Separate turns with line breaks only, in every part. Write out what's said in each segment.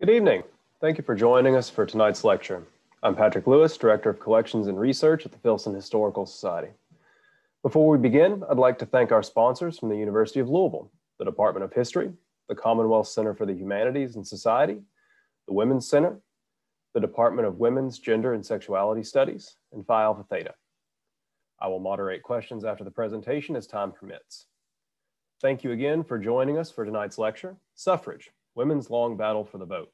Good evening. Thank you for joining us for tonight's lecture. I'm Patrick Lewis, Director of Collections and Research at the Filson Historical Society. Before we begin, I'd like to thank our sponsors from the University of Louisville, the Department of History, the Commonwealth Center for the Humanities and Society, the Women's Center, the Department of Women's, Gender, and Sexuality Studies, and Phi Alpha Theta. I will moderate questions after the presentation as time permits. Thank you again for joining us for tonight's lecture, Suffrage, Women's Long Battle for the Vote.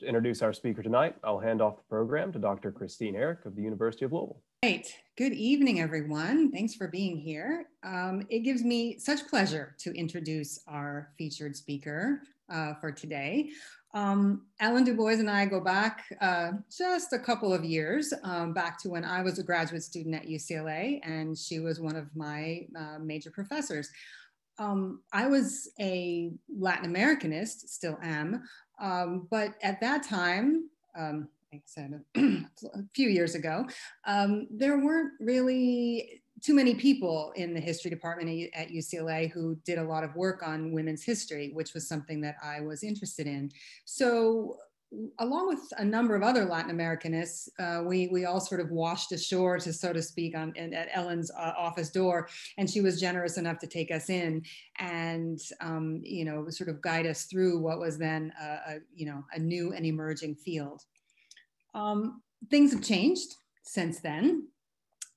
To introduce our speaker tonight, I'll hand off the program to Dr. Christine Ehrick of the University of Louisville.
Great. Good evening, everyone. Thanks for being here. Um, it gives me such pleasure to introduce our featured speaker uh, for today. Um, Ellen DuBois and I go back uh, just a couple of years, um, back to when I was a graduate student at UCLA, and she was one of my uh, major professors um, I was a Latin Americanist, still am, um, but at that time, um, like I said a few years ago, um, there weren't really too many people in the history department at UCLA who did a lot of work on women's history, which was something that I was interested in. So along with a number of other Latin Americanists, uh, we, we all sort of washed ashore, to so to speak, on, at Ellen's uh, office door, and she was generous enough to take us in and um, you know sort of guide us through what was then a, a you know a new and emerging field. Um, things have changed since then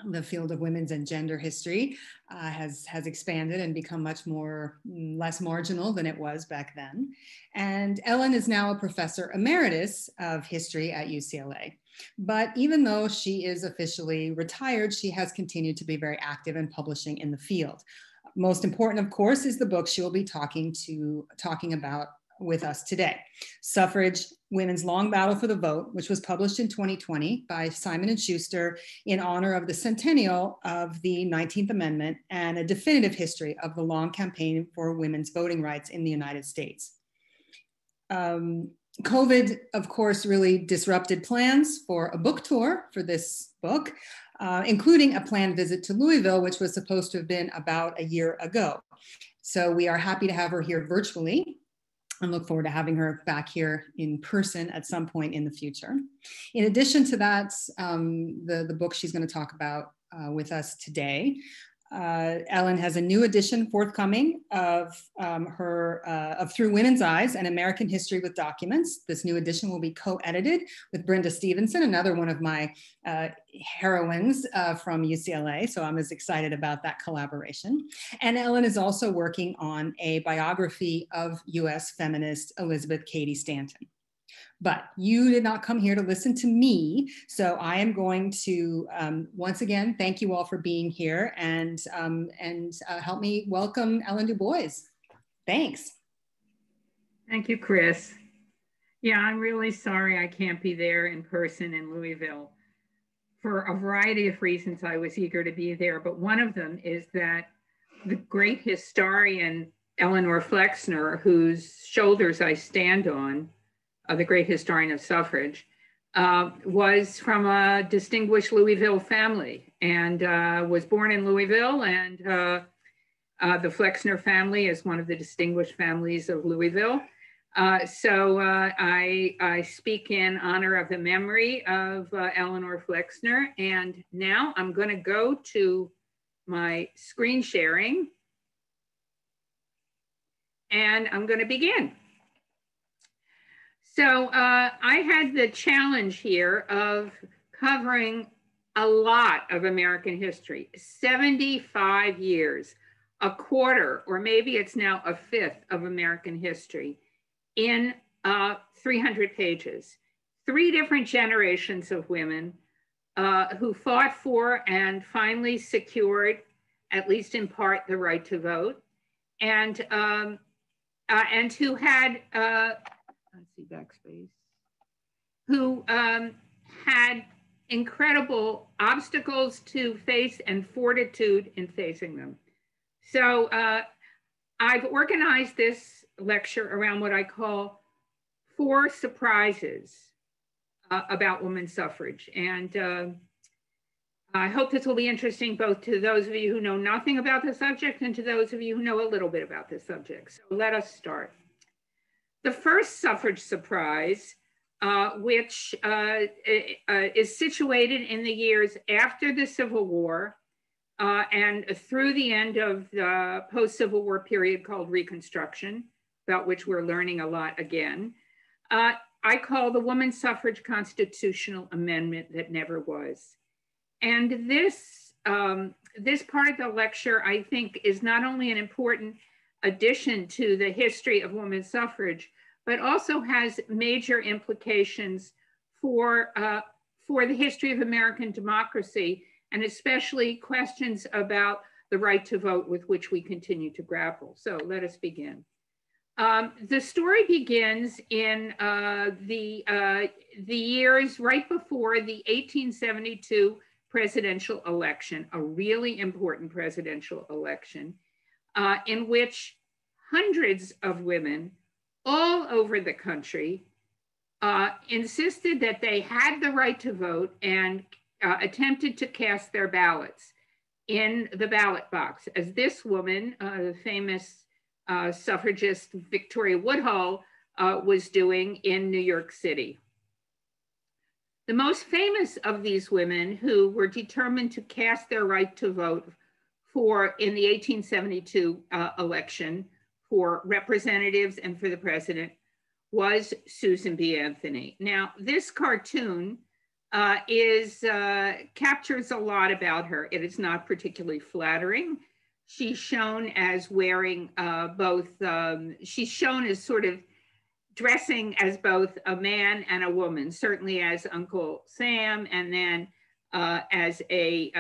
the field of women's and gender history uh, has has expanded and become much more mm, less marginal than it was back then. And Ellen is now a professor emeritus of history at UCLA. But even though she is officially retired, she has continued to be very active in publishing in the field. Most important, of course, is the book she will be talking to talking about with us today. Suffrage, Women's Long Battle for the Vote, which was published in 2020 by Simon & Schuster in honor of the centennial of the 19th Amendment and a definitive history of the long campaign for women's voting rights in the United States. Um, COVID, of course, really disrupted plans for a book tour for this book, uh, including a planned visit to Louisville, which was supposed to have been about a year ago. So we are happy to have her here virtually and look forward to having her back here in person at some point in the future. In addition to that, um, the, the book she's going to talk about uh, with us today uh, Ellen has a new edition forthcoming of um, her uh, of Through Women's Eyes: An American History with Documents. This new edition will be co-edited with Brenda Stevenson, another one of my uh, heroines uh, from UCLA. So I'm as excited about that collaboration. And Ellen is also working on a biography of U.S. feminist Elizabeth Cady Stanton. But you did not come here to listen to me. So I am going to um, once again thank you all for being here and, um, and uh, help me welcome Ellen DuBois. Thanks.
Thank you, Chris. Yeah, I'm really sorry I can't be there in person in Louisville. For a variety of reasons, I was eager to be there, but one of them is that the great historian Eleanor Flexner, whose shoulders I stand on, uh, the great historian of suffrage, uh, was from a distinguished Louisville family and uh, was born in Louisville. And uh, uh, the Flexner family is one of the distinguished families of Louisville. Uh, so I, I speak in honor of the memory of Eleanor Flexner. And now I'm going to go to my screen sharing. And I'm going to begin. So uh, I had the challenge here of covering a lot of American history, 75 years, a quarter, or maybe it's now a fifth of American history in uh, 300 pages. Three different generations of women uh, who fought for and finally secured, at least in part, the right to vote, and um, uh, and who had uh, let's see, backspace, who um, had incredible obstacles to face and fortitude in facing them. So uh, I've organized this lecture around what I call four surprises uh, about women's suffrage. And uh, I hope this will be interesting both to those of you who know nothing about the subject and to those of you who know a little bit about the subject. So let us start. The first suffrage surprise, uh, which uh, uh, is situated in the years after the Civil War uh, and through the end of the post-Civil War period called Reconstruction, about which we're learning a lot again. Uh, I call the Woman Suffrage Constitutional Amendment that never was. And this, um, this part of the lecture, I think, is not only an important addition to the history of women's suffrage, but also has major implications for, uh, for the history of American democracy, and especially questions about the right to vote with which we continue to grapple. So let us begin. Um, the story begins in uh, the, uh, the years right before the 1872 presidential election, a really important presidential election, uh, in which hundreds of women all over the country uh, insisted that they had the right to vote and uh, attempted to cast their ballots in the ballot box. As this woman, uh, the famous uh, suffragist Victoria Woodhull, uh, was doing in New York City. The most famous of these women who were determined to cast their right to vote for in the 1872 uh, election for representatives and for the president was Susan B. Anthony. Now, this cartoon uh, is uh, captures a lot about her. It is not particularly flattering. She's shown as wearing uh, both. Um, she's shown as sort of dressing as both a man and a woman. Certainly as Uncle Sam, and then uh, as a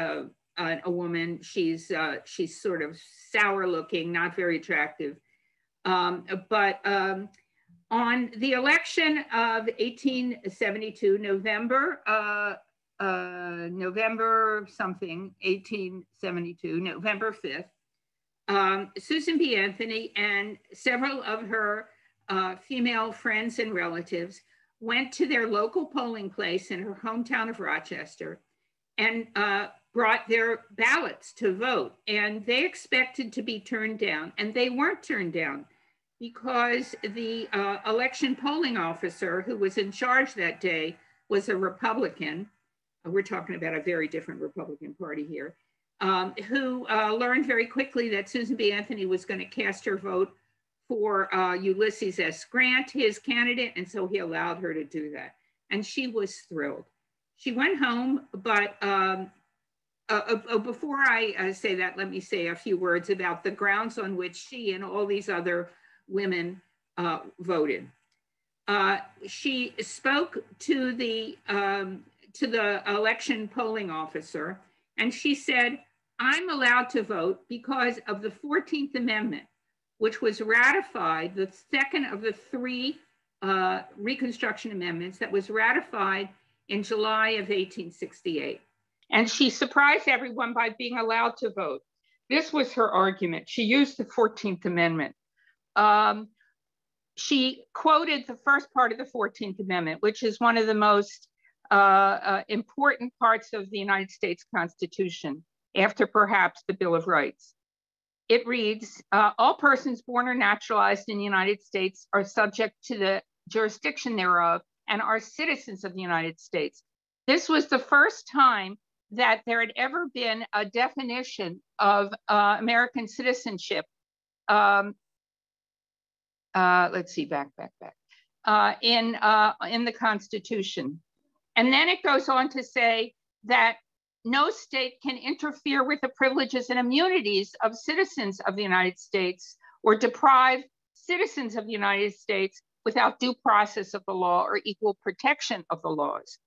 uh, a woman. She's uh, she's sort of sour looking, not very attractive um, but um, on the election of 1872, November, uh, uh, November something, 1872, November 5th, um, Susan B. Anthony and several of her uh, female friends and relatives went to their local polling place in her hometown of Rochester and uh, brought their ballots to vote. And they expected to be turned down, and they weren't turned down because the uh, election polling officer who was in charge that day was a Republican. Uh, we're talking about a very different Republican Party here, um, who uh, learned very quickly that Susan B. Anthony was going to cast her vote for uh, Ulysses S. Grant, his candidate, and so he allowed her to do that. And she was thrilled. She went home, but um, uh, uh, before I say that, let me say a few words about the grounds on which she and all these other women uh, voted. Uh, she spoke to the, um, to the election polling officer and she said, I'm allowed to vote because of the 14th Amendment, which was ratified, the second of the three uh, Reconstruction Amendments that was ratified in July of 1868. And she surprised everyone by being allowed to vote. This was her argument. She used the 14th Amendment. Um, she quoted the first part of the 14th Amendment, which is one of the most uh, uh, important parts of the United States Constitution, after perhaps the Bill of Rights. It reads uh, All persons born or naturalized in the United States are subject to the jurisdiction thereof and are citizens of the United States. This was the first time that there had ever been a definition of uh, American citizenship um, uh, let's see, back, back, back, uh, in, uh, in the Constitution. And then it goes on to say that no state can interfere with the privileges and immunities of citizens of the United States or deprive citizens of the United States without due process of the law or equal protection of the laws.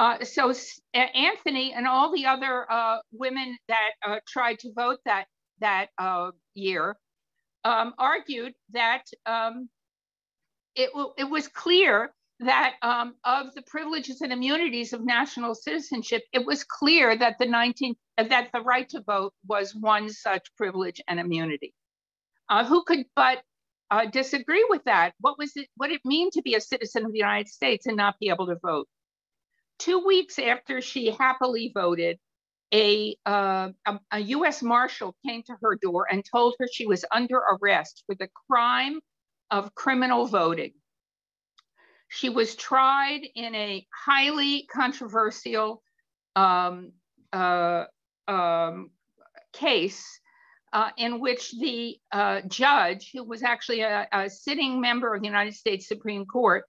Uh, so Anthony and all the other uh, women that uh, tried to vote that that uh, year um, argued that um, it, it was clear that um, of the privileges and immunities of national citizenship, it was clear that the 19th that the right to vote was one such privilege and immunity. Uh, who could but uh, disagree with that? What was it? What it mean to be a citizen of the United States and not be able to vote? Two weeks after she happily voted, a, uh, a, a, U.S. Marshal came to her door and told her she was under arrest for the crime of criminal voting. She was tried in a highly controversial um, uh, um, case uh, in which the uh, judge, who was actually a, a, sitting member of the United States Supreme Court,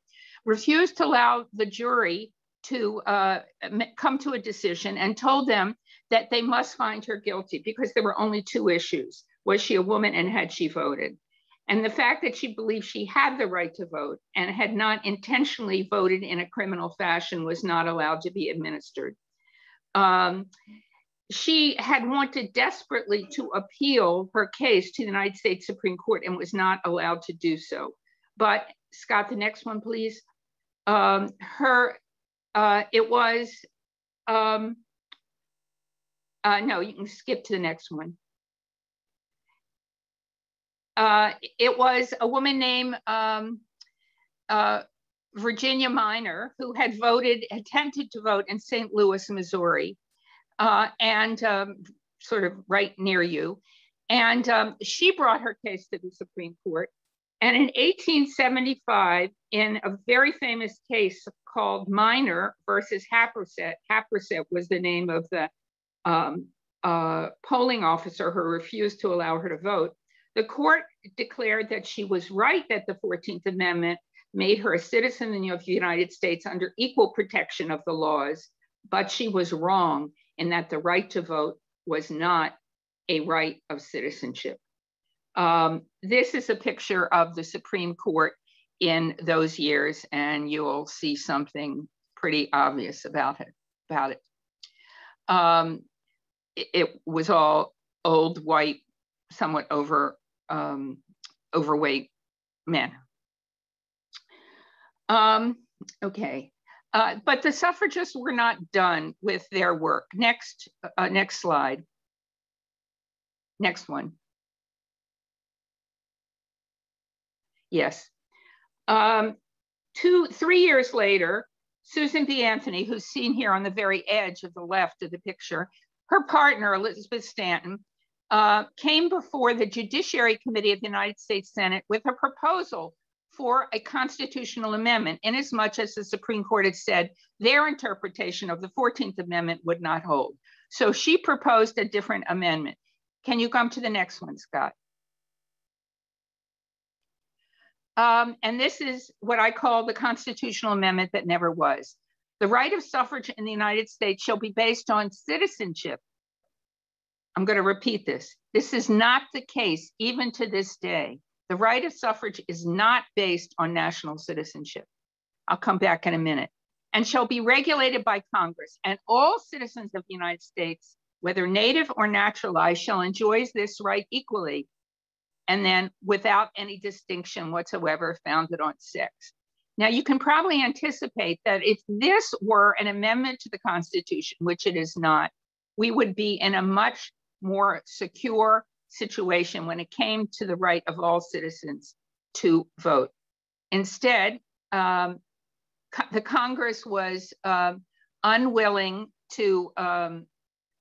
refused to allow the jury to uh, come to a decision and told them that they must find her guilty because there were only two issues. Was she a woman and had she voted? And the fact that she believed she had the right to vote and had not intentionally voted in a criminal fashion was not allowed to be administered. Um, she had wanted desperately to appeal her case to the United States Supreme Court and was not allowed to do so. But Scott, the next one, please. Um, her, uh, it was, um, uh, no, you can skip to the next one. Uh, it was a woman named um, uh, Virginia Minor who had voted, attempted to vote in St. Louis, Missouri uh, and um, sort of right near you. And um, she brought her case to the Supreme Court. And in 1875, in a very famous case called Minor versus Happersett, Happersett was the name of the um, uh, polling officer who refused to allow her to vote. The court declared that she was right that the 14th Amendment made her a citizen of the United States under equal protection of the laws, but she was wrong and that the right to vote was not a right of citizenship. Um, this is a picture of the Supreme Court in those years, and you will see something pretty obvious about it. About it. Um, it, it, was all old, white, somewhat over um, overweight men. Um, okay, uh, but the suffragists were not done with their work. Next, uh, next slide. Next one. Yes. Um, two, three years later, Susan B. Anthony, who's seen here on the very edge of the left of the picture, her partner, Elizabeth Stanton, uh, came before the Judiciary Committee of the United States Senate with a proposal for a constitutional amendment, inasmuch as the Supreme Court had said their interpretation of the 14th Amendment would not hold. So she proposed a different amendment. Can you come to the next one, Scott? Um, and this is what I call the constitutional amendment that never was. The right of suffrage in the United States shall be based on citizenship. I'm going to repeat this. This is not the case even to this day. The right of suffrage is not based on national citizenship. I'll come back in a minute. And shall be regulated by Congress. And all citizens of the United States, whether native or naturalized, shall enjoy this right equally. And then without any distinction whatsoever founded on sex. Now, you can probably anticipate that if this were an amendment to the Constitution, which it is not, we would be in a much more secure situation when it came to the right of all citizens to vote. Instead, um, co the Congress was uh, unwilling to um,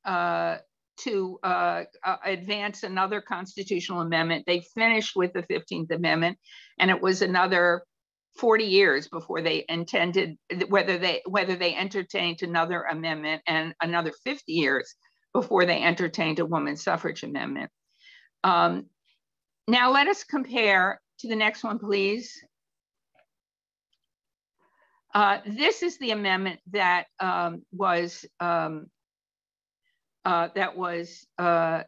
uh, to uh, uh, advance another constitutional amendment. They finished with the 15th Amendment, and it was another 40 years before they intended whether they whether they entertained another amendment and another 50 years before they entertained a women's suffrage amendment. Um, now let us compare to the next one, please. Uh, this is the amendment that um, was um, uh, that was uh,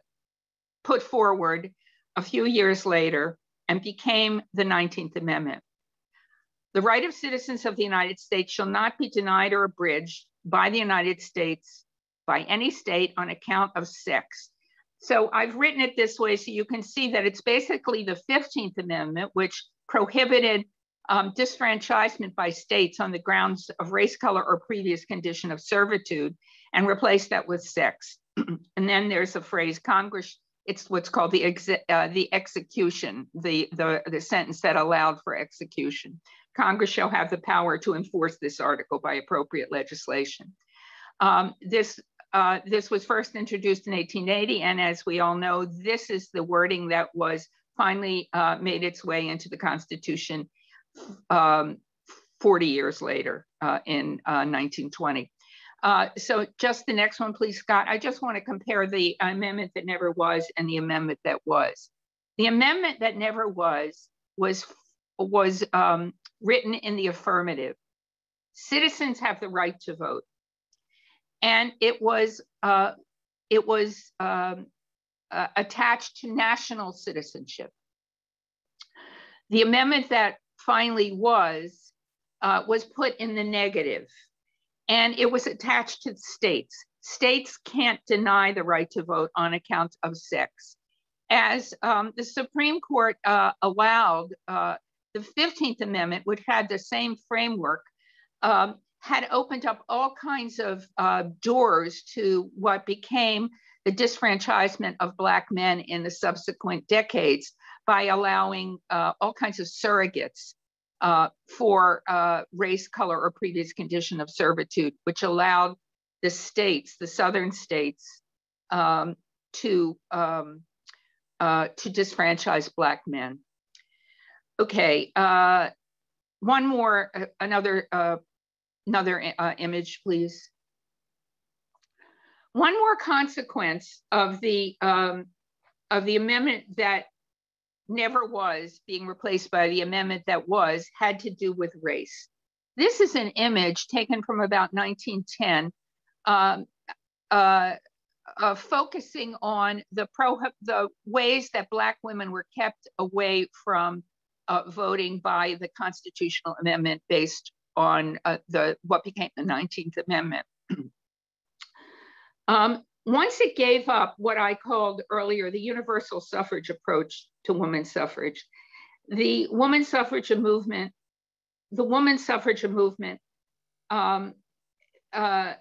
put forward a few years later and became the 19th Amendment. The right of citizens of the United States shall not be denied or abridged by the United States by any state on account of sex, so I've written it this way so you can see that it's basically the 15th Amendment, which prohibited um, disfranchisement by states on the grounds of race, color, or previous condition of servitude, and replaced that with sex. and then there's a phrase Congress, it's what's called the, uh, the execution, the, the, the sentence that allowed for execution. Congress shall have the power to enforce this article by appropriate legislation. Um, this uh, this was first introduced in 1880, and as we all know, this is the wording that was finally uh, made its way into the Constitution um, 40 years later uh, in 1920. Uh, uh, so just the next one, please, Scott. I just want to compare the amendment that never was and the amendment that was. The amendment that never was was was um, written in the affirmative. Citizens have the right to vote, and it was uh, it was um, uh, attached to national citizenship. The amendment that finally was uh, was put in the negative, and it was attached to the states. States can't deny the right to vote on account of sex. As um, the Supreme Court uh, allowed uh, the 15th Amendment, which had the same framework, um, had opened up all kinds of uh, doors to what became the disfranchisement of Black men in the subsequent decades by allowing uh, all kinds of surrogates uh, for uh, race, color, or previous condition of servitude, which allowed the states, the southern states, um, to um, uh, to disfranchise Black men. Okay, uh, one more, uh, another another image, please. One more consequence of the um, of the amendment that never was being replaced by the amendment that was had to do with race. This is an image taken from about 1910, um, uh, uh, focusing on the the ways that Black women were kept away from uh, voting by the constitutional amendment based on uh, the what became the 19th Amendment. um, once it gave up what I called earlier the universal suffrage approach to women's suffrage, the women's suffrage movement, the women's suffrage movement um, uh,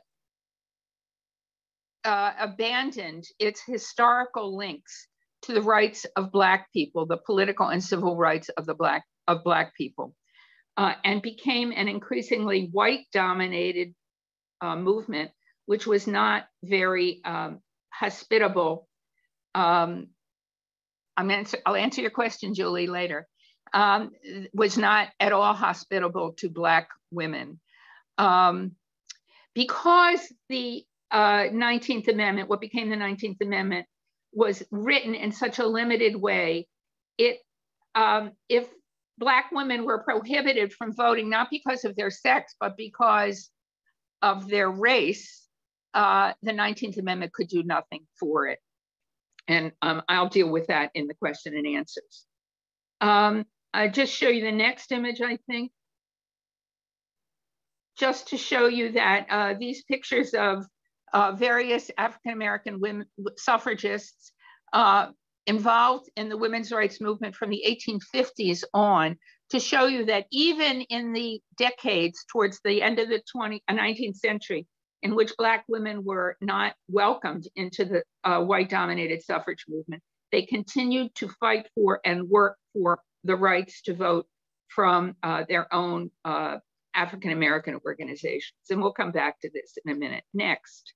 uh, abandoned its historical links to the rights of Black people, the political and civil rights of the Black of Black people, uh, and became an increasingly white-dominated uh, movement which was not very um, hospitable. Um, I'm answer, I'll answer your question, Julie, later. Um, was not at all hospitable to Black women. Um, because the uh, 19th Amendment, what became the 19th Amendment, was written in such a limited way, it um, if Black women were prohibited from voting, not because of their sex, but because of their race, uh, the 19th Amendment could do nothing for it. And um, I'll deal with that in the question and answers. Um, I just show you the next image, I think. Just to show you that uh, these pictures of uh, various African-American women suffragists uh, involved in the women's rights movement from the 1850s on to show you that even in the decades towards the end of the 20, 19th uh, century, in which Black women were not welcomed into the uh, white dominated suffrage movement. They continued to fight for and work for the rights to vote from uh, their own uh, African American organizations. And we'll come back to this in a minute. Next.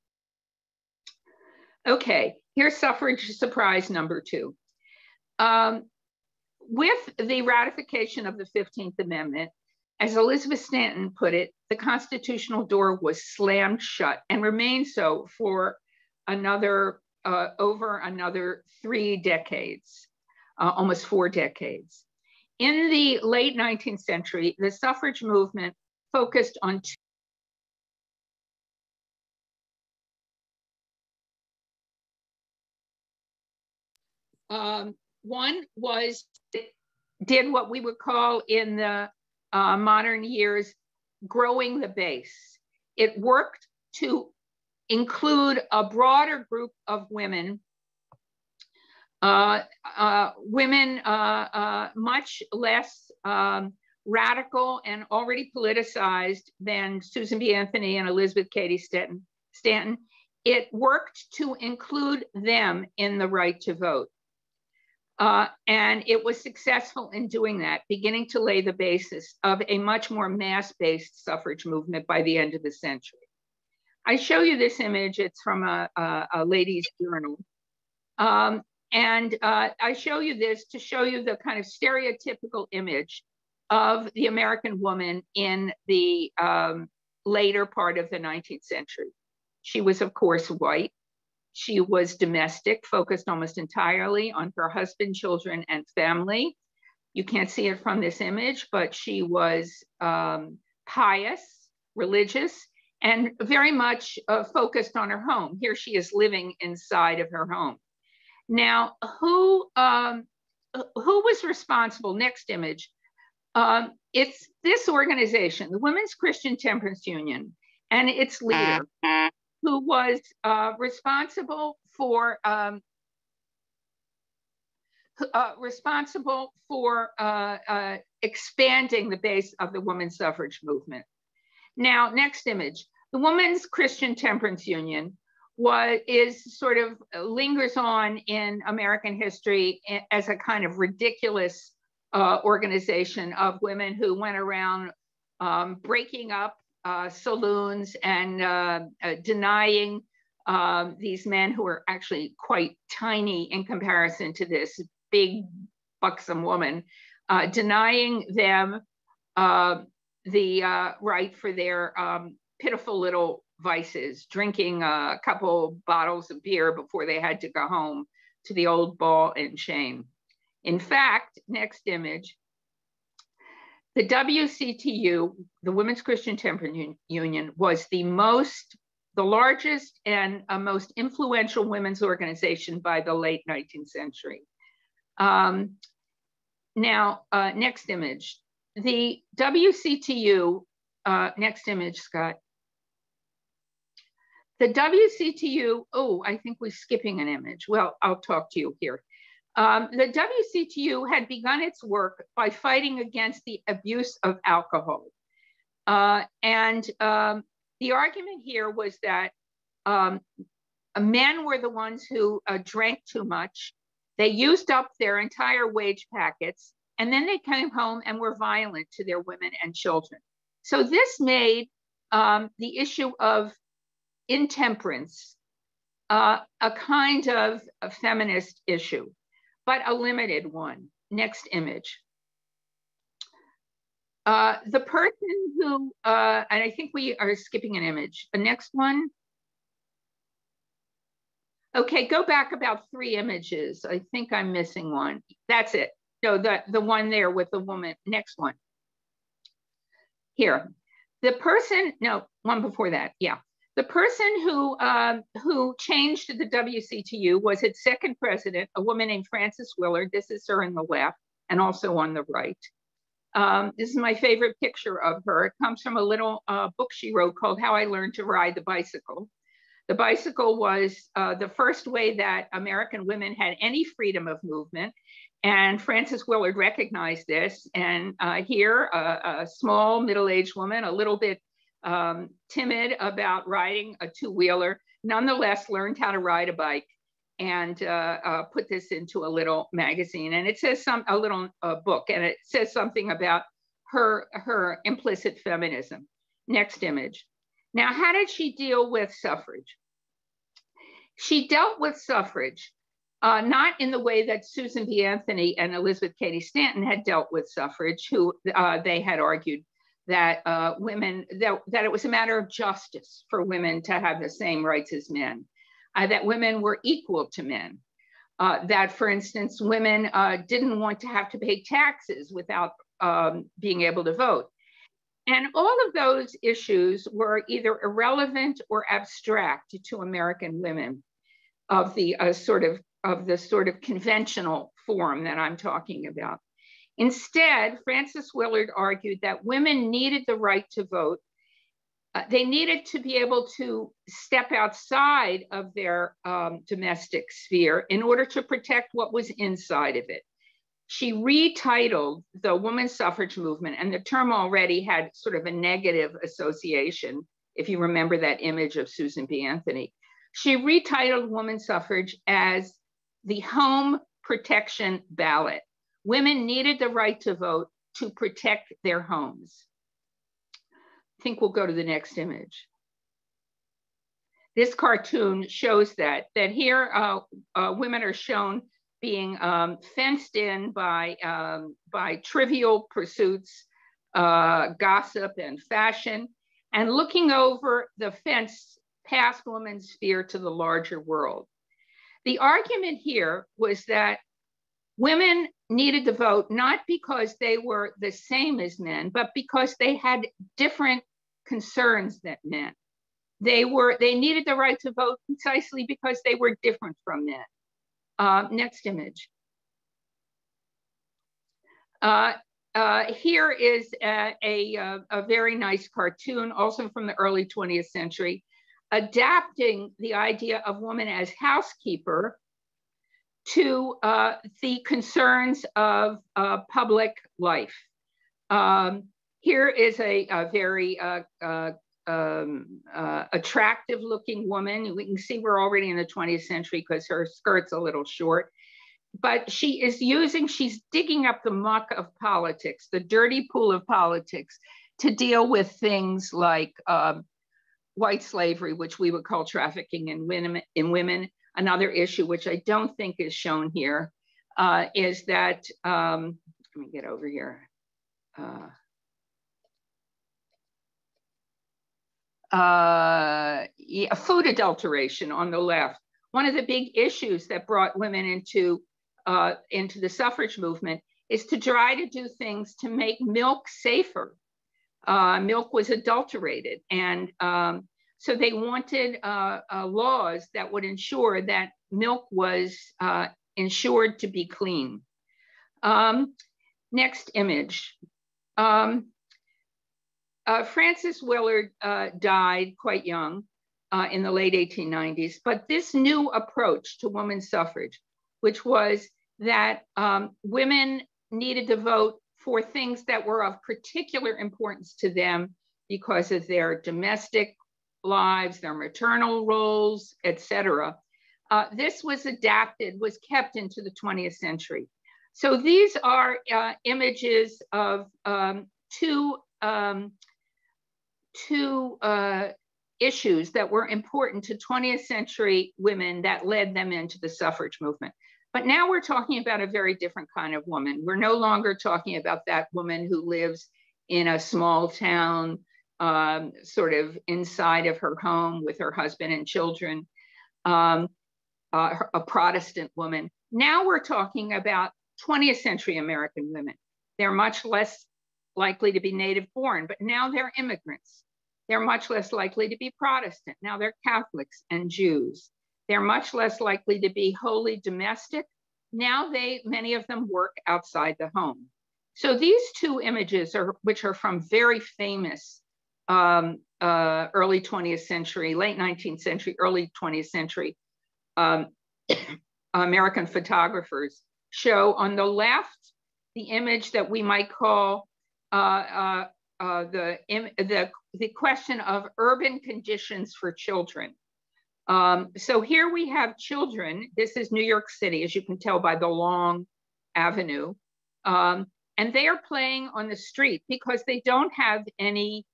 Okay, here's suffrage surprise number two. Um, with the ratification of the 15th Amendment, as Elizabeth Stanton put it, the constitutional door was slammed shut and remained so for another, uh, over another three decades, uh, almost four decades. In the late 19th century, the suffrage movement focused on Um, one was did what we would call in the uh, modern years growing the base. It worked to include a broader group of women, uh, uh, women uh, uh much less um, radical and already politicized than Susan B. Anthony and Elizabeth Cady Stanton. Stanton. It worked to include them in the right to vote. Uh, and it was successful in doing that, beginning to lay the basis of a much more mass-based suffrage movement by the end of the century. I show you this image, it's from a, a, a ladies' journal. Um, and uh, I show you this to show you the kind of stereotypical image of the American woman in the um, later part of the 19th century. She was, of course, white. She was domestic, focused almost entirely on her husband, children, and family. You can't see it from this image, but she was um, pious, religious, and very much uh, focused on her home. Here she is living inside of her home. Now, who um, who was responsible? Next image. Um, it's this organization, the Women's Christian Temperance Union, and its leader, who was uh, responsible for um, uh, responsible for uh, uh, expanding the base of the women's suffrage movement. Now, next image. The Women's Christian Temperance Union was is sort of lingers on in American history as a kind of ridiculous uh, organization of women who went around um, breaking up uh, saloons and uh, uh denying um, these men who are actually quite tiny in comparison to this big buxom woman, uh, denying them uh, the right for their um, pitiful little vices, drinking a couple bottles of beer before they had to go home to the old ball and chain. In fact, next image, the WCTU, the Women's Christian Temperance Union, was the most, the largest and most influential women's organization by the late 19th century. Um, now, uh, next image. The WCTU, uh, next image, Scott, the WCTU, oh, I think we're skipping an image. Well, I'll talk to you here. Um, the WCTU had begun its work by fighting against the abuse of alcohol. Uh, and um, the argument here was that um, men were the ones who uh, drank too much. They used up their entire wage packets, and then they came home and were violent to their women and children. So this made um, the issue of intemperance, uh, a kind of a feminist issue, but a limited one. Next image. Uh, the person who, uh, and I think we are skipping an image. The next one. Okay, go back about three images. I think I'm missing one. That's it. No, the, the one there with the woman. Next one. Here. The person, no, one before that. Yeah. The person who, um, who changed the WCTU was its second president, a woman named Frances Willard. This is her in the left and also on the right. Um, this is my favorite picture of her. It comes from a little uh, book she wrote called How I Learned to Ride the Bicycle. The bicycle was uh, the first way that American women had any freedom of movement. And Frances Willard recognized this. And uh, here, a, a small middle aged woman, a little bit um, timid about riding a two wheeler, nonetheless learned how to ride a bike and uh, uh, put this into a little magazine. And it says some a little uh, book, and it says something about her her implicit feminism. Next image. Now, how did she deal with suffrage? She dealt with suffrage uh, not in the way that Susan B. Anthony and Elizabeth Cady Stanton had dealt with suffrage, who uh, they had argued that uh, women that, that it was a matter of justice for women to have the same rights as men, uh, that women were equal to men, uh, that for instance women uh, didn't want to have to pay taxes without um, being able to vote, and all of those issues were either irrelevant or abstract to American women of the uh, sort of of the sort of conventional form that I'm talking about. Instead, Frances Willard argued that women needed the right to vote. Uh, they needed to be able to step outside of their um, domestic sphere in order to protect what was inside of it. She retitled the women's suffrage movement, and the term already had sort of a negative association, if you remember that image of Susan B. Anthony. She retitled women's suffrage as the home protection ballot women needed the right to vote to protect their homes. I think we'll go to the next image. This cartoon shows that, that here uh, uh, women are shown being um, fenced in by, um, by trivial pursuits, uh, gossip and fashion, and looking over the fence past woman's sphere to the larger world. The argument here was that women needed to vote not because they were the same as men, but because they had different concerns than men. They were they needed the right to vote precisely because they were different from men. Uh, next image. Uh, uh, here is a, a, a, very nice cartoon, also from the early 20th century, adapting the idea of woman as housekeeper to uh, the concerns of uh, public life. Um, here is a, a very uh, uh um, uh, attractive looking woman. We can see we're already in the 20th century because her skirt's a little short. But she is using, she's digging up the muck of politics, the dirty pool of politics, to deal with things like um, white slavery, which we would call trafficking in women. In women. Another issue, which I don't think is shown here, uh, is that, um, let me get over here. Uh, uh, yeah, food adulteration on the left. One of the big issues that brought women into, uh, into the suffrage movement is to try to do things to make milk safer uh, milk was adulterated. And um, so they wanted uh, uh, laws that would ensure that milk was uh, ensured to be clean. Um, next image. Um, uh, Frances Willard uh, died quite young in the late 1890s, but this new approach to women's suffrage, which was that um, women needed to vote for things that were of particular importance to them because of their domestic lives, their maternal roles, etc. Uh, this was adapted, was kept into the 20th century. So these are uh, images of um, two, um, two uh, issues that were important to 20th century women that led them into the suffrage movement. But now we're talking about a very different kind of woman. We're no longer talking about that woman who lives in a small town, um, sort of inside of her home with her husband and children, um, uh, a Protestant woman. Now we're talking about 20th century American women. They're much less likely to be native born, but now they're immigrants. They're much less likely to be Protestant. Now they're Catholics and Jews. They're much less likely to be wholly domestic. Now they, many of them work outside the home. So these two images are, which are from very famous um, uh, early 20th century, late 19th century, early 20th century um, American photographers show on the left the image that we might call uh, uh, uh the, the, the question of urban conditions for children. Um, so here we have children. This is New York City, as you can tell by the long avenue. Um, and they are playing on the street because they don't have any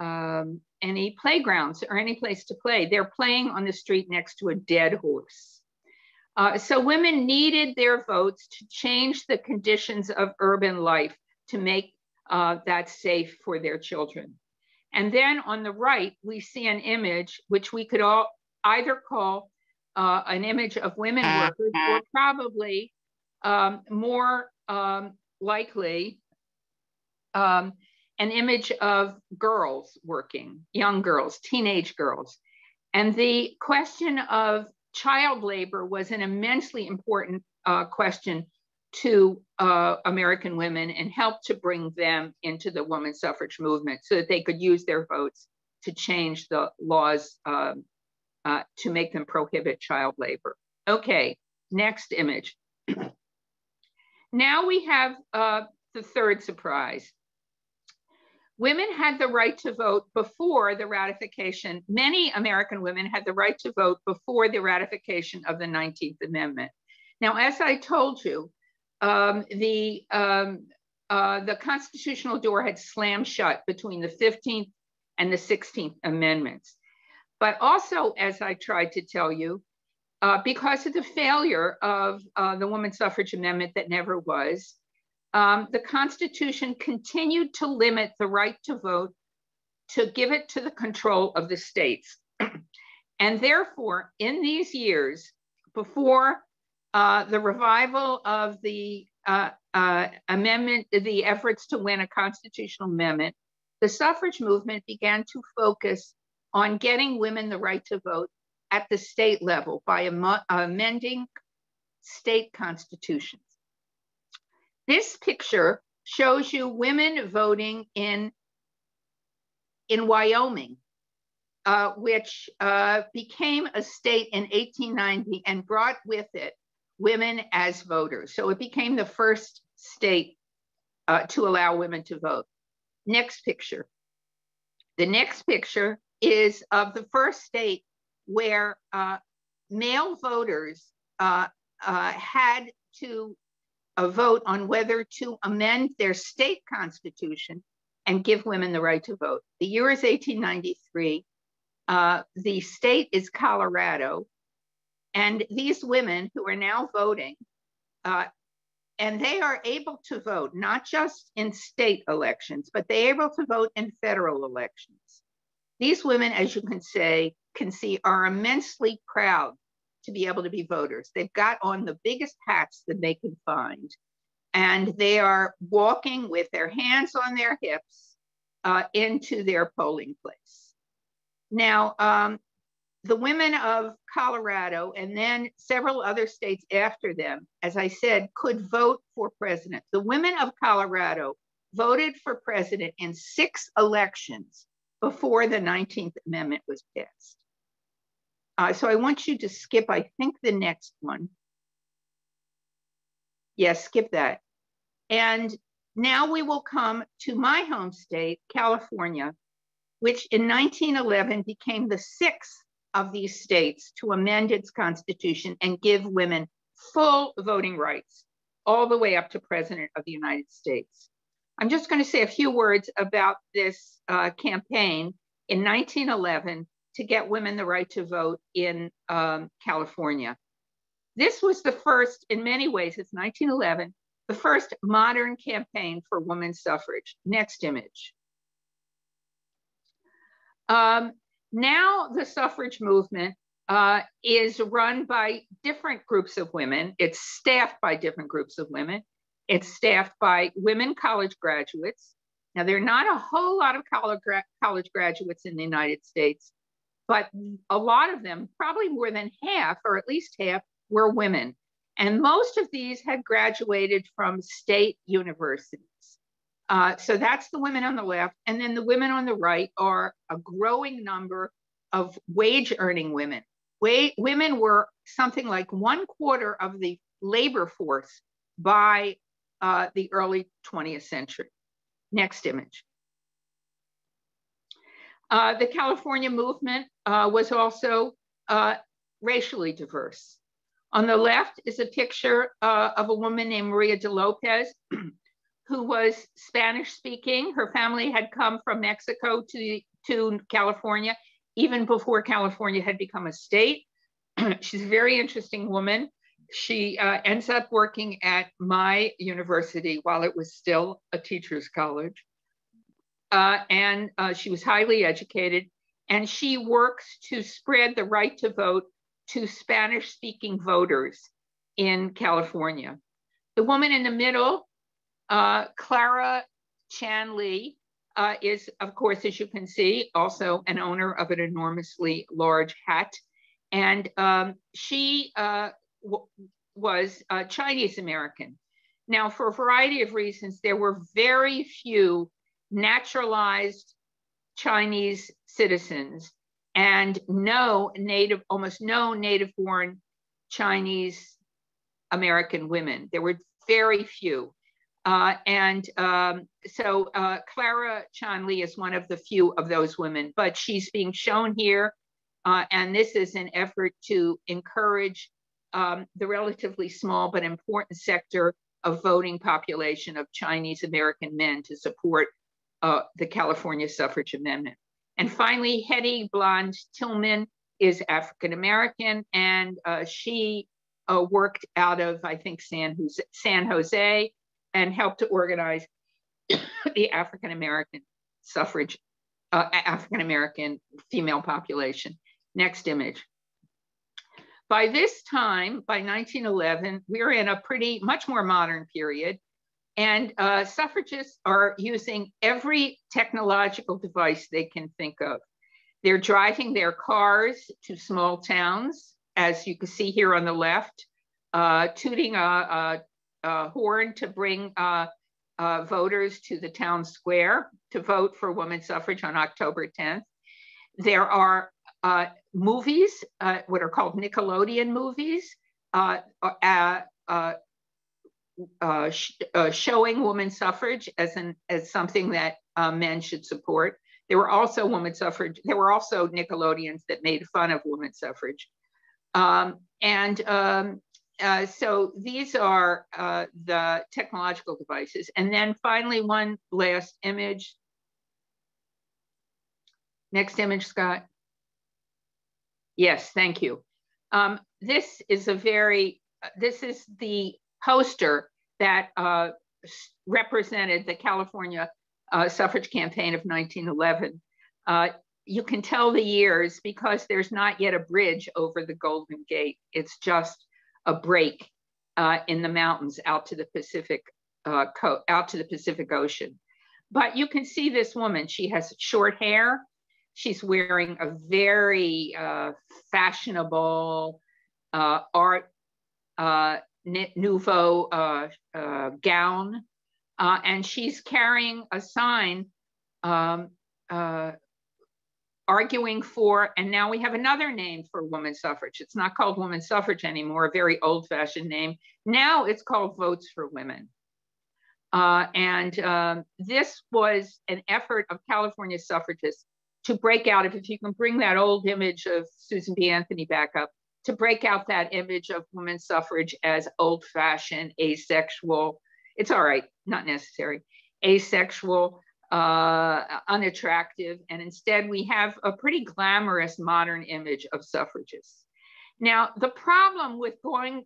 um, any playgrounds or any place to play. They're playing on the street next to a dead horse. Uh, so women needed their votes to change the conditions of urban life to make uh, that safe for their children. And then on the right, we see an image which we could all either call uh, an image of women workers or probably um, more um, likely um, an image of girls working, young girls, teenage girls. And the question of child labor was an immensely important uh, question to uh, American women and helped to bring them into the women's suffrage movement so that they could use their votes to change the laws um, uh, to make them prohibit child labor. Okay, next image. now we have uh, the third surprise. Women had the right to vote before the ratification. Many American women had the right to vote before the ratification of the 19th Amendment. Now, as I told you, um, the, um, uh, the constitutional door had slammed shut between the 15th and the 16th Amendments. But also, as I tried to tell you, uh, because of the failure of uh, the Woman Suffrage Amendment that never was, um, the Constitution continued to limit the right to vote to give it to the control of the states. and therefore, in these years, before uh, the revival of the uh, uh, amendment, the efforts to win a constitutional amendment, the suffrage movement began to focus on getting women the right to vote at the state level by am amending state constitutions. This picture shows you women voting in, in Wyoming, uh, which uh, became a state in 1890 and brought with it women as voters. So it became the first state uh, to allow women to vote. Next picture. The next picture is of the first state where uh, male voters uh, uh, had to uh, vote on whether to amend their state constitution and give women the right to vote. The year is 1893. Uh, the state is Colorado. And these women who are now voting, uh, and they are able to vote not just in state elections, but they're able to vote in federal elections. These women, as you can say, can see, are immensely proud to be able to be voters. They've got on the biggest hats that they can find, and they are walking with their hands on their hips uh, into their polling place. Now, um, the women of Colorado and then several other states after them, as I said, could vote for president. The women of Colorado voted for president in six elections before the 19th Amendment was passed. Uh, so I want you to skip, I think, the next one. Yes, skip that. And now we will come to my home state, California, which in 1911 became the sixth of these states to amend its constitution and give women full voting rights all the way up to President of the United States. I'm just going to say a few words about this uh, campaign in 1911 to get women the right to vote in um, California. This was the first, in many ways, it's 1911, the first modern campaign for women's suffrage. Next image. Um, now the suffrage movement uh, is run by different groups of women. It's staffed by different groups of women. It's staffed by women college graduates. Now, there are not a whole lot of college, college graduates in the United States, but a lot of them, probably more than half, or at least half, were women. And most of these had graduated from state universities. Uh, so that's the women on the left. And then the women on the right are a growing number of wage earning women. Wa women were something like one quarter of the labor force by uh, the early 20th century. Next image. Uh, the California movement uh, was also uh, racially diverse. On the left is a picture uh, of a woman named Maria de Lopez, who was Spanish speaking. Her family had come from Mexico to, to California, even before California had become a state. She's a very interesting woman she uh, ends up working at my university while it was still a teacher's college. Uh, and uh, she was highly educated. And she works to spread the right to vote to Spanish speaking voters in California. The woman in the middle, uh, Clara Chan Lee, uh, is, of course, as you can see, also an owner of an enormously large hat. And um, she uh, was Chinese American. Now, for a variety of reasons, there were very few naturalized Chinese citizens and no native, almost no native born Chinese American women. There were very few. Uh, and um, so uh, Clara Chan Lee is one of the few of those women, but she's being shown here. Uh, and this is an effort to encourage um, the relatively small but important sector of voting population of Chinese American men to support uh, the California suffrage amendment. And finally, Hettie Blonde Tilghman is African American, and uh, she uh, worked out of, I think, San Jose, San Jose and helped to organize the African American suffrage, uh, African American female population. Next image. By this time, by 1911, we are in a pretty much more modern period, and uh, suffragists are using every technological device they can think of. They're driving their cars to small towns, as you can see here on the left, uh, tooting a, a, a, horn to bring uh, uh, voters to the town square to vote for women's suffrage on October 10th. There are uh, movies, uh, what are called Nickelodeon movies, uh, sh showing women's suffrage as, an, as something that men should support. There were also women's suffrage. There were also Nickelodeons that made fun of women's suffrage. Um, and um, uh, so these are uh, the technological devices. And then finally, one last image. Next image, Scott. Yes, thank you. Um, this is a very, this is the poster that uh, represented the California uh, suffrage campaign of 1911. Uh, you can tell the years because there's not yet a bridge over the Golden Gate. It's just a break uh, in the mountains out to the Pacific, uh, out to the Pacific Ocean. But you can see this woman. She has short hair. She's wearing a very uh, fashionable art uh, nouveau uh, gown uh, and she's carrying a sign um, uh, arguing for, and now we have another name for women's suffrage. It's not called women's suffrage anymore, a very old fashioned name. Now it's called Votes for Women. Uh, and um, this was an effort of California suffragists to break out, if, if you can bring that old image of Susan B. Anthony back up, to break out that image of women's suffrage as old fashioned, asexual, it's all right, not necessary, asexual, uh, unattractive, and instead we have a pretty glamorous modern image of suffragists. Now, the problem with going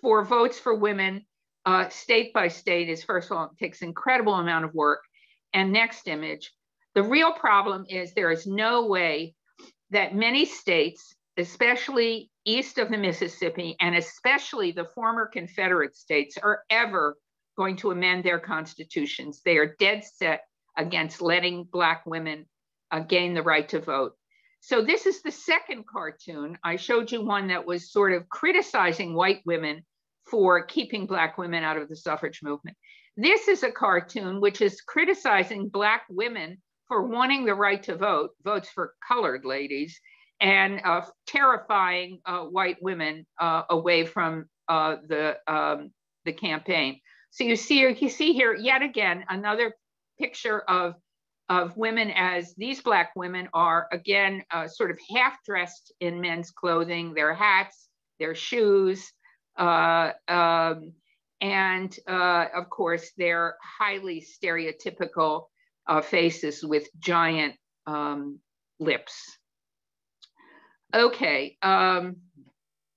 for votes for women uh, state by state is first of all, it takes incredible amount of work. And next image, the real problem is there is no way that many states, especially east of the Mississippi and especially the former Confederate states, are ever going to amend their constitutions. They are dead set against letting Black women uh, gain the right to vote. So, this is the second cartoon. I showed you one that was sort of criticizing white women for keeping Black women out of the suffrage movement. This is a cartoon which is criticizing Black women for wanting the right to vote, votes for colored ladies, and uh, terrifying uh, white women uh, away from uh, the, um, the campaign. So you see, you see here yet again another picture of of women as these black women are again uh, sort of half dressed in men's clothing, their hats, their shoes, uh, um, and of course their highly stereotypical faces with giant um, lips. Okay, um,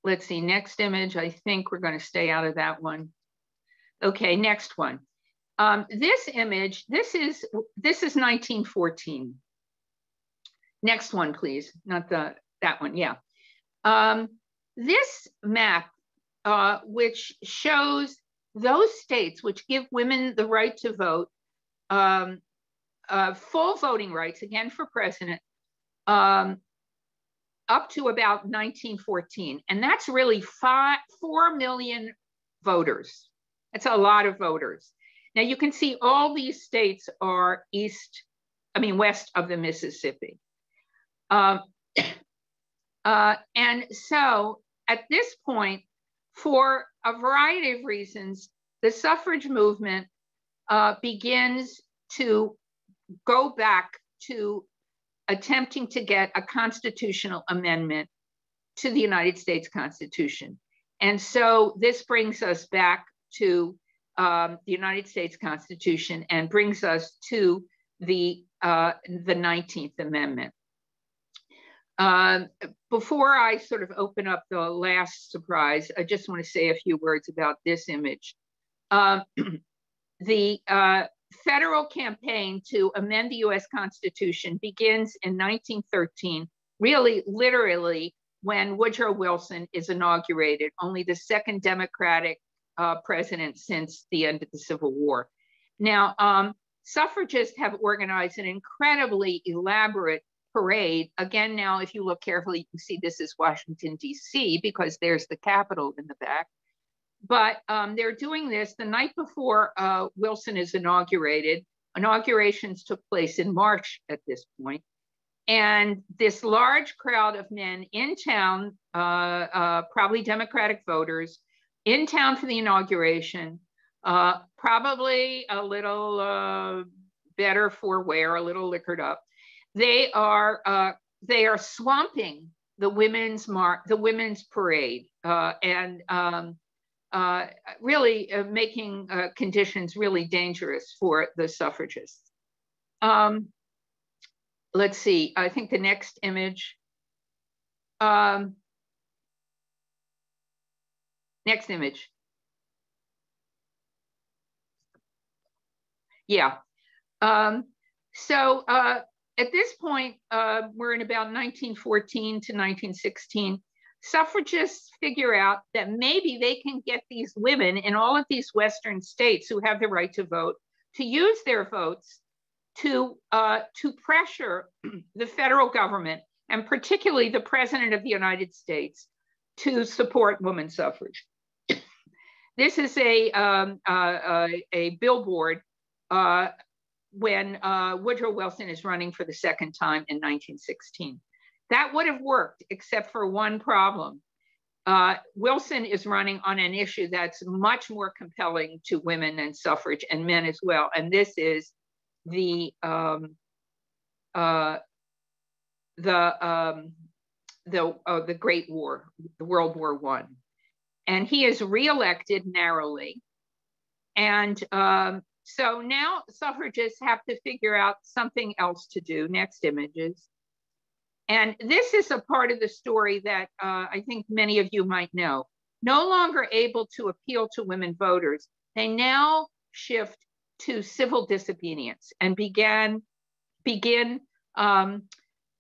let's see, next image. I think we're going to stay out of that one. Okay, next one. Um, this image, this is this is 1914. Next one, please. Not the that one. Yeah. Um, this map, uh, which shows those states which give women the right to vote, um, uh, full voting rights again for president, um, up to about 1914, and that's really five, four million voters. That's a lot of voters. Now you can see all these states are east, I mean, west of the Mississippi. Um, uh, and so at this point, for a variety of reasons, the suffrage movement uh, begins to go back to attempting to get a constitutional amendment to the United States Constitution. And so this brings us back to um, the United States Constitution and brings us to the, uh, the 19th Amendment. Um, before I sort of open up the last surprise, I just want to say a few words about this image. Um, the uh, federal campaign to amend the US Constitution begins in 1913, really literally when Woodrow Wilson is inaugurated, only the second Democratic uh, president since the end of the Civil War. Now, um, suffragists have organized an incredibly elaborate parade. Again, now, if you look carefully, you can see this is Washington, D.C., because there's the Capitol in the back. But um, they're doing this the night before uh, Wilson is inaugurated. Inaugurations took place in March at this point. And this large crowd of men in town, uh, uh, probably Democratic voters, in town for the inauguration, uh, probably a little uh, better for wear, a little liquored up. They are uh, they are swamping the women's mar- the women's parade uh, and um, uh, really uh, making uh, conditions really dangerous for the suffragists. Um, let's see. I think the next image. Um, next image. Yeah. Um, so uh, at this point, uh, we're in about 1914 to 1916. Suffragists figure out that maybe they can get these women in all of these Western states who have the right to vote to use their votes to, uh, to pressure the federal government and particularly the President of the United States to support women's suffrage. this is a, um, uh, a billboard uh, when uh, Woodrow Wilson is running for the second time in 1916. That would have worked, except for one problem. Uh, Wilson is running on an issue that's much more compelling to women and suffrage and men as well. And this is the um, uh, the um, the uh, the Great War, the World War One, and he is reelected narrowly. And um, so now suffragists have to figure out something else to do. Next images. And this is a part of the story that uh, I think many of you might know. No longer able to appeal to women voters, they now shift to civil disobedience and began begin um,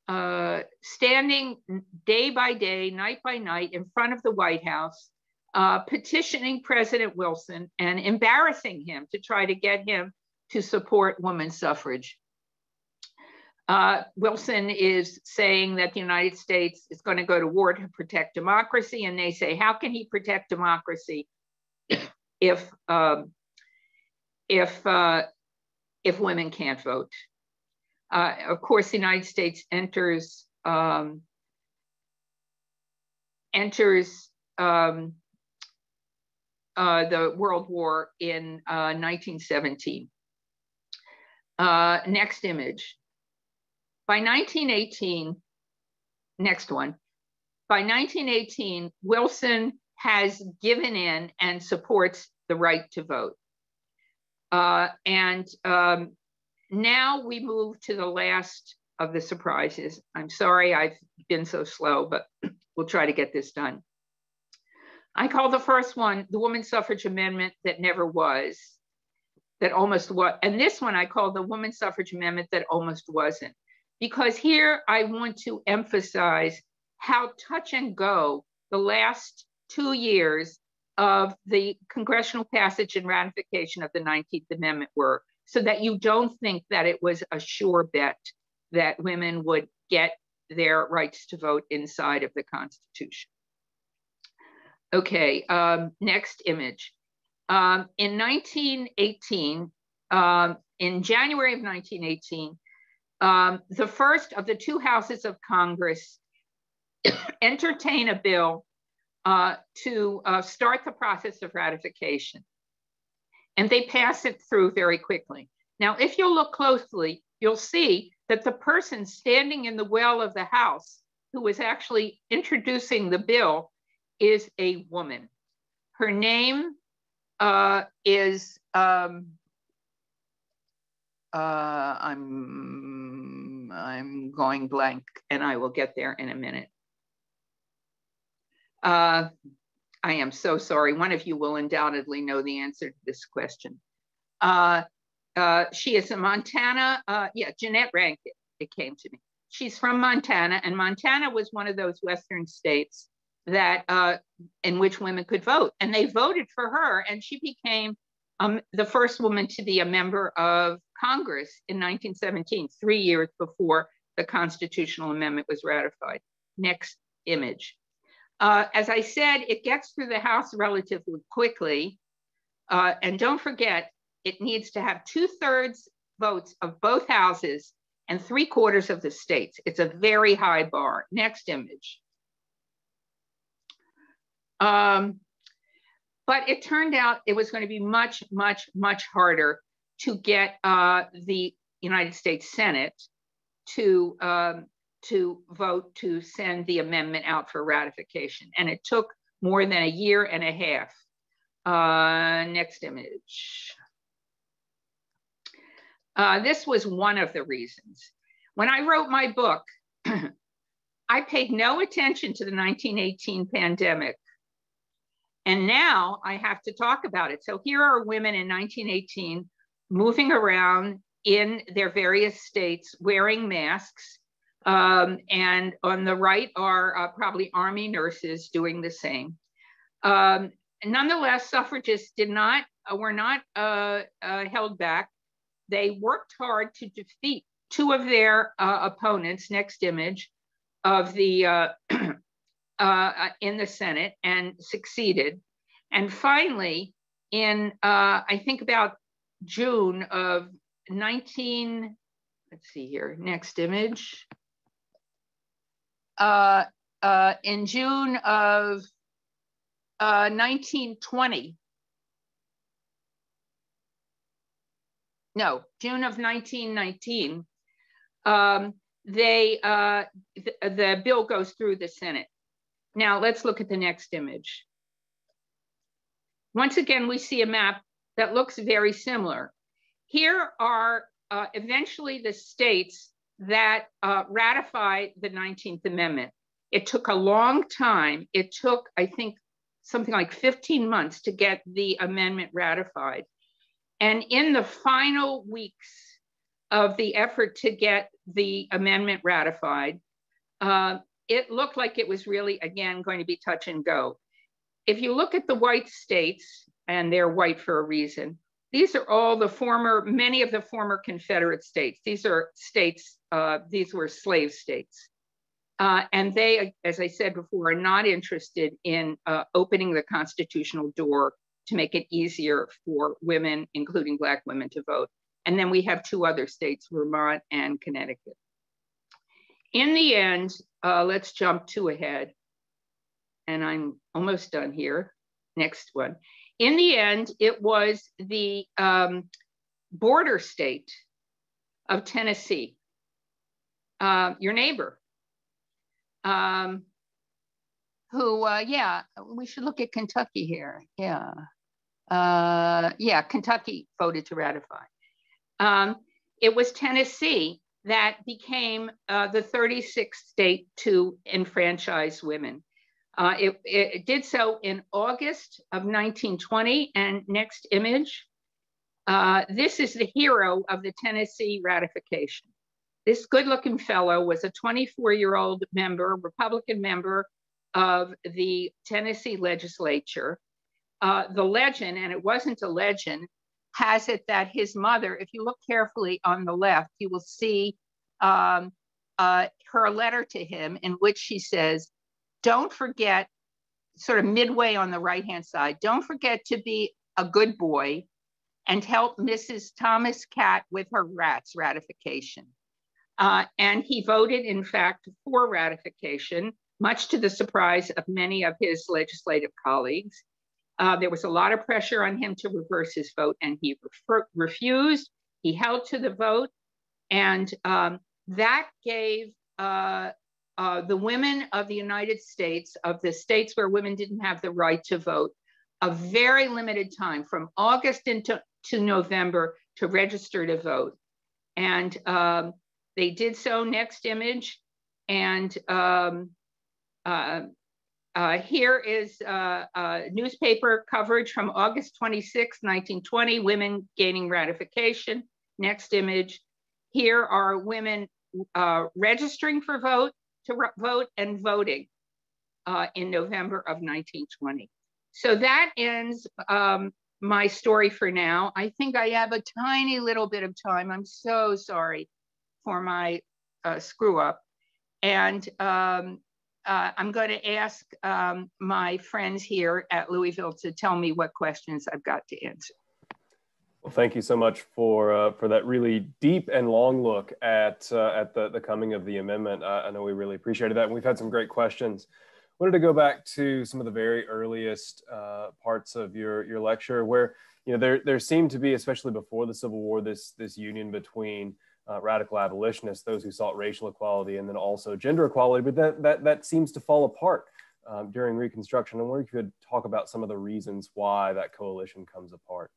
uh, standing day by day, night by night in front of the White House uh, petitioning President Wilson and embarrassing him to try to get him to support women's suffrage. Uh, Wilson is saying that the United States is going to go to war to protect democracy, and they say, how can he protect democracy if um, if uh, if women can't vote? Uh, of course, the United States enters um, enters um, uh, the World War in uh, 1917. Uh, next image. By 1918, next one. By 1918, Wilson has given in and supports the right to vote. Uh, and um, now we move to the last of the surprises. I'm sorry I've been so slow, but we'll try to get this done. I call the first one the Woman Suffrage Amendment that never was, that almost was. And this one I call the Woman Suffrage Amendment that almost wasn't. Because here I want to emphasize how touch and go the last two years of the congressional passage and ratification of the 19th Amendment were, so that you don't think that it was a sure bet that women would get their rights to vote inside of the Constitution. Okay, um, next image. Um, in 1918, um, in January of 1918, um, the first of the two houses of Congress entertain a bill uh, to uh, start the process of ratification. And they pass it through very quickly. Now, if you look closely, you'll see that the person standing in the well of the House who was actually introducing the bill is a woman. Her name uh, is, um, uh, I'm, I'm going blank and I will get there in a minute. Uh, I am so sorry. One of you will undoubtedly know the answer to this question. Uh, uh, she is a Montana, uh, yeah, Jeannette Rankin, it came to me. She's from Montana, and Montana was one of those Western states that uh, in which women could vote, and they voted for her, and she became um, the first woman to be a member of Congress in 1917, three years before the constitutional amendment was ratified. Next image. Uh, as I said, it gets through the House relatively quickly. Uh, and don't forget, it needs to have two thirds votes of both houses and three quarters of the states. It's a very high bar. Next image. Um, but it turned out it was going to be much, much, much harder to get uh, the United States Senate to um, to vote to send the amendment out for ratification. And it took more than a year and a half. Uh, next image. Uh, this was one of the reasons. When I wrote my book, I paid no attention to the 1918 pandemic. And now I have to talk about it. So here are women in 1918 moving around in their various states wearing masks um, and on the right are uh, probably army nurses doing the same. Um, nonetheless, suffragists did not, uh, were not uh, uh held back. They worked hard to defeat two of their uh, opponents, next image, of the uh, in the Senate and succeeded. And finally, in I think about June of 19, let's see here, next image uh, uh, in June of uh, 1920. No, June of 1919. Um, they uh, th the bill goes through the Senate. Now let's look at the next image. Once again, we see a map that looks very similar. Here are uh, eventually the states that uh, ratified the 19th Amendment. It took a long time. It took, I think, something like 15 months to get the amendment ratified. And in the final weeks of the effort to get the amendment ratified, uh, it looked like it was really, again, going to be touch and go. If you look at the white states, and they're white for a reason, these are all the former, many of the former Confederate states. These are states, uh, these were slave states. Uh, and they, as I said before, are not interested in uh, opening the constitutional door to make it easier for women, including Black women, to vote. And then we have two other states, Vermont and Connecticut. In the end, uh, let's jump two ahead. And I'm almost done here. Next one in the end, it was the um, border state of Tennessee, uh, your neighbor, um, who, uh, yeah, we should look at Kentucky here. Yeah. Uh, yeah, Kentucky voted to ratify. Um, it was Tennessee that became uh, the 36th state to enfranchise women. Uh, it, it, did so in August of 1920. And next image. Uh, this is the hero of the Tennessee ratification. This good looking fellow was a 24 year old member, Republican member of the Tennessee legislature. Uh, the legend, and it wasn't a legend, has it that his mother, if you look carefully on the left, you will see um, uh, her letter to him in which she says, don't forget, sort of midway on the right hand side, don't forget to be a good boy and help Mrs. Thomas Catt with her rats ratification. Uh, and he voted, in fact, for ratification, much to the surprise of many of his legislative colleagues. Uh, there was a lot of pressure on him to reverse his vote, and he refused. He held to the vote, and um, that gave uh, uh, the women of the United States, of the states where women didn't have the right to vote, a very limited time from August into to November to register to vote. And um, They did so, next image. And um, uh, uh, here is uh, newspaper coverage from August 26, 1920, women gaining ratification. Next image. Here are women uh, registering for vote to vote and voting uh, in November of 1920. So that ends um, my story for now. I think I have a tiny little bit of time. I'm so sorry for my uh, screw up. And um, uh, I'm going to ask um, my friends here at Louisville to tell me what questions I've got to answer.
Well, thank you so much for uh, for that really deep and long look at uh, at the, the coming of the amendment. Uh, I know we really appreciated that, and we've had some great questions. Wanted to go back to some of the very earliest uh, parts of your your lecture, where you know there there seemed to be, especially before the Civil War, this this union between uh, radical abolitionists, those who sought racial equality, and then also gender equality. But that that that seems to fall apart um, during Reconstruction. I wonder if you could talk about some of the reasons why that coalition comes apart.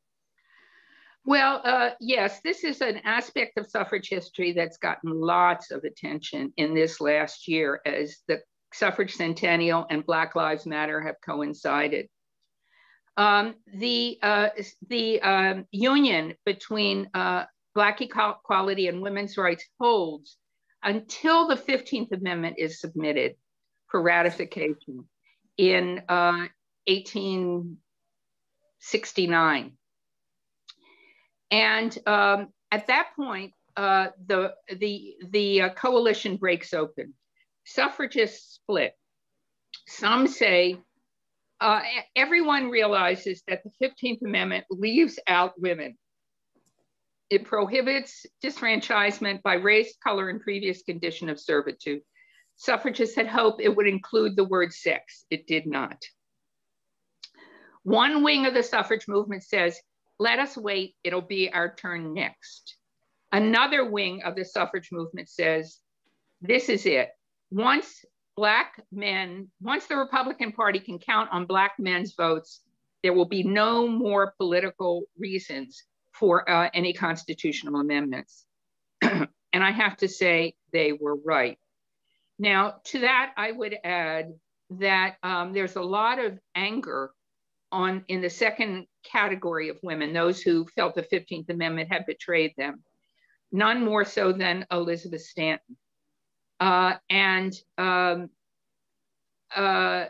Well, uh, yes, this is an aspect of suffrage history that's gotten lots of attention in this last year as the suffrage centennial and Black Lives Matter have coincided. Um, the uh, the um, union between uh, Black equality and women's rights holds until the 15th Amendment is submitted for ratification in 1869. And um, at that point, uh, the, the, the uh, coalition breaks open. Suffragists split. Some say uh, everyone realizes that the 15th Amendment leaves out women. It prohibits disfranchisement by race, color, and previous condition of servitude. Suffragists had hoped it would include the word sex. It did not. One wing of the suffrage movement says let us wait, it'll be our turn next. Another wing of the suffrage movement says, this is it. Once Black men, once the Republican Party can count on Black men's votes, there will be no more political reasons for uh, any constitutional amendments. and I have to say, they were right. Now, to that, I would add that um, there's a lot of anger on in the second category of women, those who felt the 15th Amendment had betrayed them, none more so than Elizabeth Stanton. Uh, and um, uh,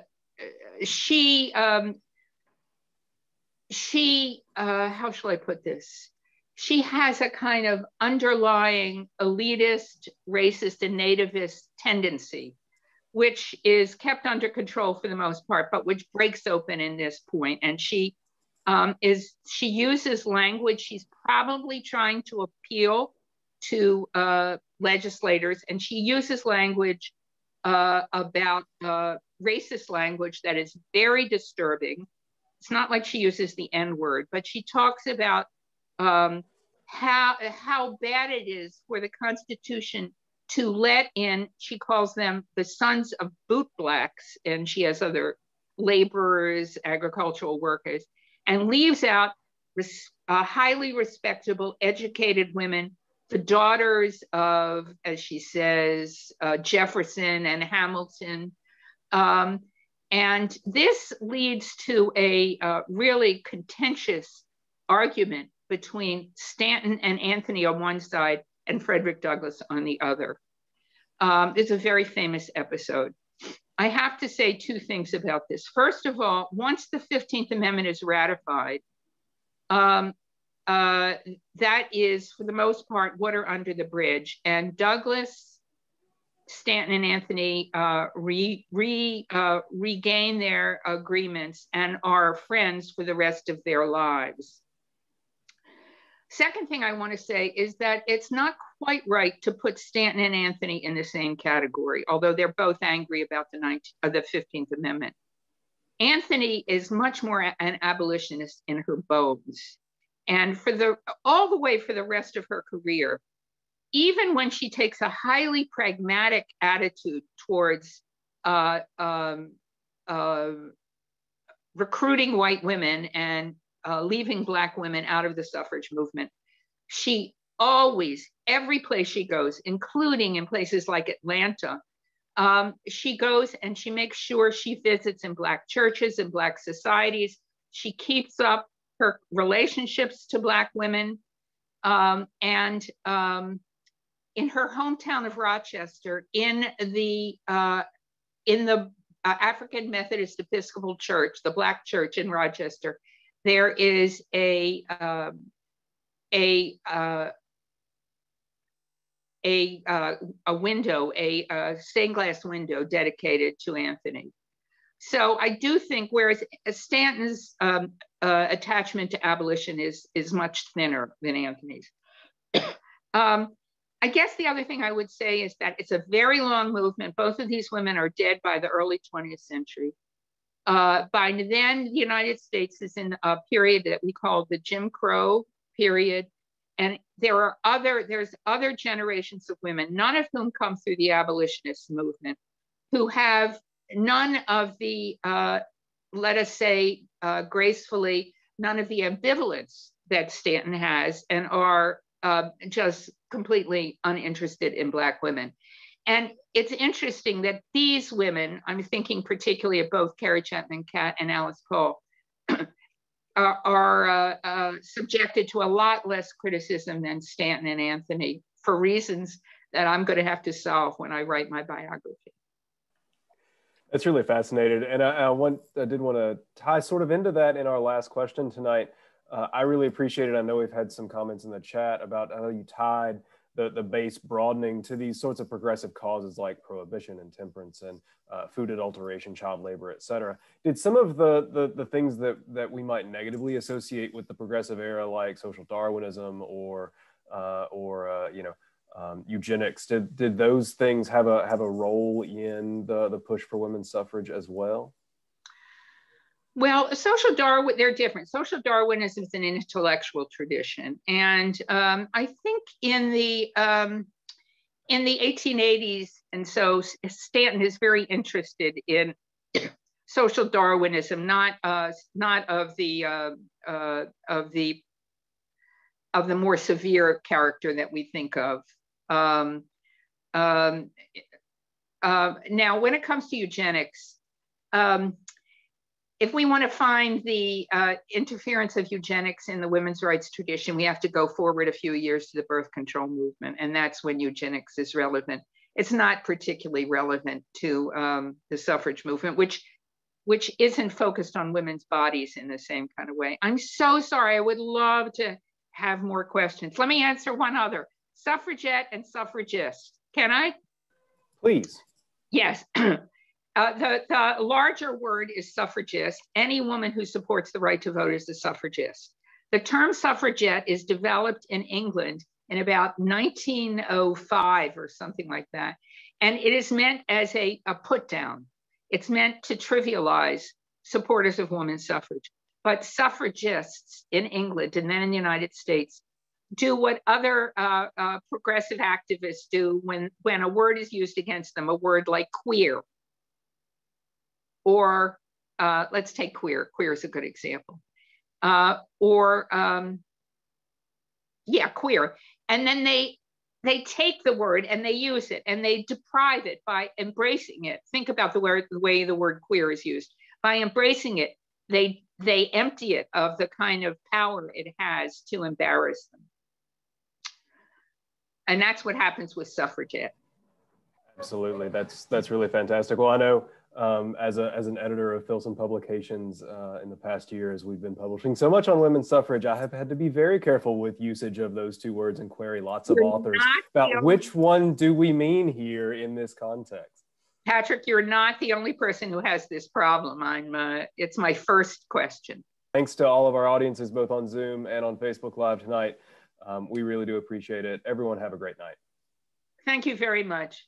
she, um, she, uh, how shall I put this? She has a kind of underlying elitist, racist, and nativist tendency which is kept under control for the most part, but which breaks open in this point. And she um, is she uses language. She's probably trying to appeal to uh, legislators, and she uses language uh, about uh, racist language that is very disturbing. It's not like she uses the N word, but she talks about um, how how bad it is for the Constitution to let in, she calls them the sons of bootblacks, and she has other laborers, agricultural workers, and leaves out res- uh, highly respectable, educated women, the daughters of, as she says, uh, Jefferson and Hamilton. Um, and this leads to a uh, really contentious argument between Stanton and Anthony on one side and Frederick Douglass on the other. Um, it's a very famous episode. I have to say two things about this. First of all, once the 15th Amendment is ratified, um, uh, that is, for the most part, water under the bridge. And Douglass, Stanton, and Anthony uh, re, re, uh, regain their agreements and are friends for the rest of their lives. Second thing I want to say is that it's not quite right to put Stanton and Anthony in the same category, although they're both angry about the, 19, uh, the 15th Amendment. Anthony is much more an abolitionist in her bones. And for the all the way for the rest of her career, even when she takes a highly pragmatic attitude towards uh, um, uh, recruiting white women and uh, leaving Black women out of the suffrage movement. She always, every place she goes, including in places like Atlanta, um, she goes and she makes sure she visits in Black churches and Black societies. She keeps up her relationships to Black women. Um, and um, in her hometown of Rochester, in the uh, in the uh, African Methodist Episcopal Church, the Black Church in Rochester, there is a um, a uh, a uh, a window, a, a, stained glass window dedicated to Anthony. So I do think, whereas Stanton's um, uh, attachment to abolition is is much thinner than Anthony's. um, I guess the other thing I would say is that it's a very long movement. Both of these women are dead by the early 20th century. Uh, by then, the United States is in a period that we call the Jim Crow period. And there are other, there's other generations of women, none of whom come through the abolitionist movement, who have none of the, uh, let us say uh, gracefully, none of the ambivalence that Stanton has and are uh, just completely uninterested in Black women. And it's interesting that these women, I'm thinking particularly of both Carrie Chapman Catt and Alice Paul, are, are uh, uh, subjected to a lot less criticism than Stanton and Anthony for reasons that I'm going to have to solve when I write my biography.
That's really fascinating. And I, I, want, I did want to tie sort of into that in our last question tonight. Uh, I really appreciate it. I know we've had some comments in the chat about how you tied the, the base broadening to these sorts of progressive causes like prohibition and temperance and uh, food adulteration, child labor, et cetera. Did some of the, the, the things that, that we might negatively associate with the progressive era, like social Darwinism or, uh, or uh, you know, um, eugenics, did, did those things have a, have a role in the, the push for women's suffrage as well?
Well, social Darwin, they're different. Social Darwinism is an intellectual tradition. And um, I think in the, um, in the 1880s, and so Stanton is very interested in social Darwinism, not, uh, not of the, uh, uh, of the, of the more severe character that we think of. Um, um uh, now, when it comes to eugenics, um, if we want to find the uh, interference of eugenics in the women's rights tradition, we have to go forward a few years to the birth control movement, and that's when eugenics is relevant. It's not particularly relevant to um, the suffrage movement, which which isn't focused on women's bodies in the same kind of way. I'm so sorry. I would love to have more questions. Let me answer one other: suffragette and suffragist. Can I?
Please.
Yes. Uh, the, the larger word is suffragist. Any woman who supports the right to vote is a suffragist. The term suffragette is developed in England in about 1905 or something like that. And it is meant as a, a put down. It's meant to trivialize supporters of women's suffrage. But suffragists in England and then in the United States do what other uh, uh, progressive activists do when, when a word is used against them, a word like queer or uh, let's take queer. Queer is a good example. Uh, or um, yeah, queer. And then they they take the word and they use it and they deprive it by embracing it. Think about the word the way the word queer is used. By embracing it, they they empty it of the kind of power it has to embarrass them. And that's what happens with suffragette.
Absolutely. That's that's really fantastic. Well, I know um, as, a, as an editor of Filson Publications uh, in the past year, as we've been publishing so much on women's suffrage. I have had to be very careful with usage of those two words and query lots of You're authors about which one do we mean here in this context.
Patrick, you're not the only person who has this problem. I'm. Uh, it's my first question.
Thanks to all of our audiences, both on Zoom and on Facebook Live tonight. Um, we really do appreciate it. Everyone, have a great night.
Thank you very much.